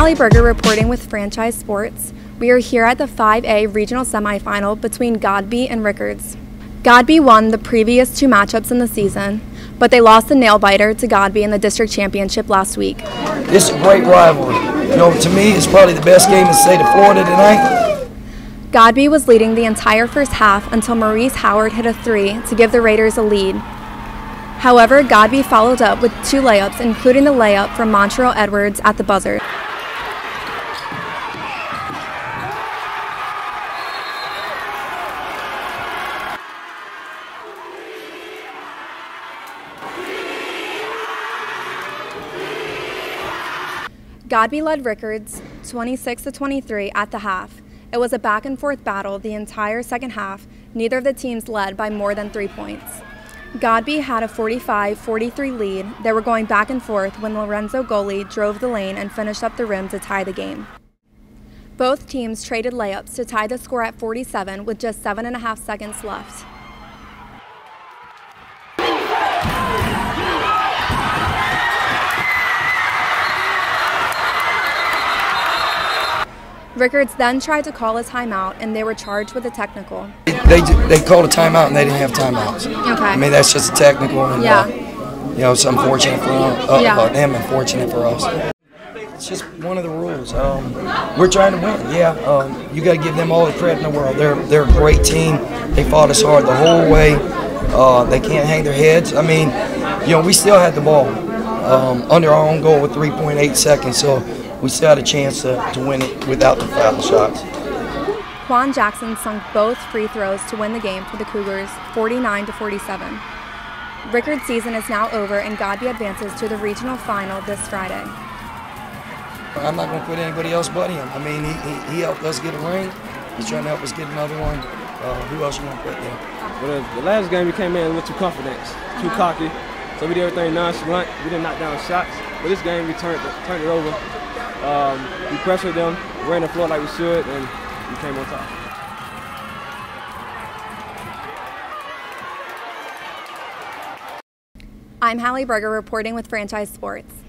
Hallie Berger reporting with Franchise Sports. We are here at the 5A regional semifinal between Godby and Rickards. Godby won the previous two matchups in the season, but they lost the nail biter to Godby in the district championship last week. This is a great rivalry. You know, to me, it's probably the best game in the state of Florida tonight. Godby was leading the entire first half until Maurice Howard hit a three to give the Raiders a lead. However, Godby followed up with two layups, including the layup from Montreal Edwards at the buzzer. Godby led Rickards 26 to 23 at the half. It was a back and forth battle the entire second half. Neither of the teams led by more than three points. Godby had a 45 43 lead. They were going back and forth when Lorenzo Goli drove the lane and finished up the rim to tie the game. Both teams traded layups to tie the score at 47 with just seven and a half seconds left. Rickards then tried to call a timeout, and they were charged with a technical. They they called a timeout and they didn't have timeouts. Okay. I mean, that's just a technical. And, Yeah. Uh, you know, it's unfortunate for uh, Yeah. uh, them, unfortunate for us. It's just one of the rules. Um, we're trying to win. Yeah, um, you got to give them all the credit in the world. They're they're a great team. They fought us hard the whole way. Uh, they can't hang their heads. I mean, you know, we still had the ball um, under our own goal with 3.8 seconds, so we still had a chance to, to win it without the foul shots. Quan Jackson sunk both free throws to win the game for the Cougars, 49 to 47. Rickards' season is now over, and Godby advances to the regional final this Friday. I'm not going to put anybody else but him. I mean, he, he, he helped us get a ring. He's trying to help us get another one. Uh, who else you want to put there? Well, the, the last game we came in a little too confident, too cocky. So we did everything nonchalant. We didn't knock down shots. But this game we turned turned it over. Um, we pressured them, ran the floor like we should, and we came on top. I'm Hallie Berger reporting with Franchise Sports.